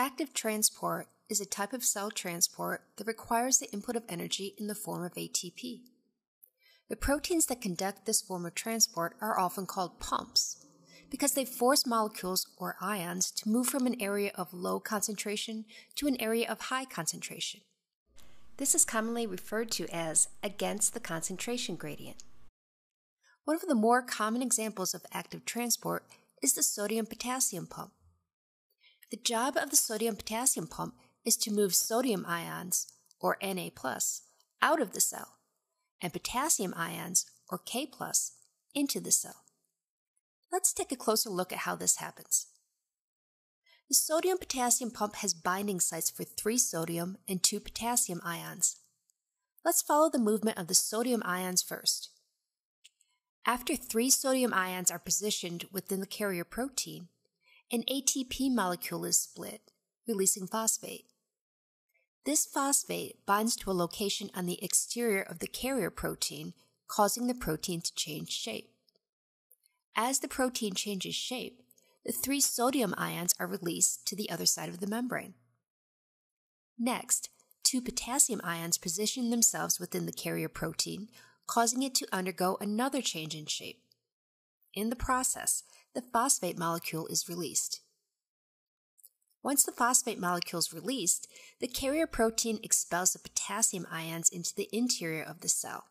Active transport is a type of cell transport that requires the input of energy in the form of ATP. The proteins that conduct this form of transport are often called pumps because they force molecules or ions to move from an area of low concentration to an area of high concentration. This is commonly referred to as against the concentration gradient. One of the more common examples of active transport is the sodium potassium pump. The job of the sodium potassium pump is to move sodium ions, or Na, out of the cell, and potassium ions, or K, into the cell. Let's take a closer look at how this happens. The sodium potassium pump has binding sites for three sodium and two potassium ions. Let's follow the movement of the sodium ions first. After three sodium ions are positioned within the carrier protein, an ATP molecule is split, releasing phosphate. This phosphate binds to a location on the exterior of the carrier protein, causing the protein to change shape. As the protein changes shape, the three sodium ions are released to the other side of the membrane. Next, two potassium ions position themselves within the carrier protein, causing it to undergo another change in shape. In the process, the phosphate molecule is released. Once the phosphate molecule is released, the carrier protein expels the potassium ions into the interior of the cell.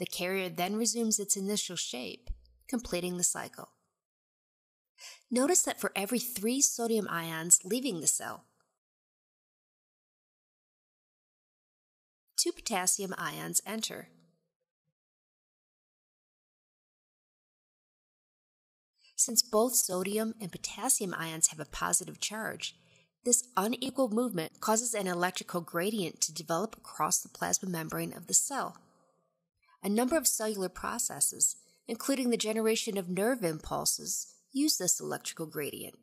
The carrier then resumes its initial shape, completing the cycle. Notice that for every three sodium ions leaving the cell, two potassium ions enter. Since both sodium and potassium ions have a positive charge, this unequal movement causes an electrical gradient to develop across the plasma membrane of the cell. A number of cellular processes, including the generation of nerve impulses, use this electrical gradient.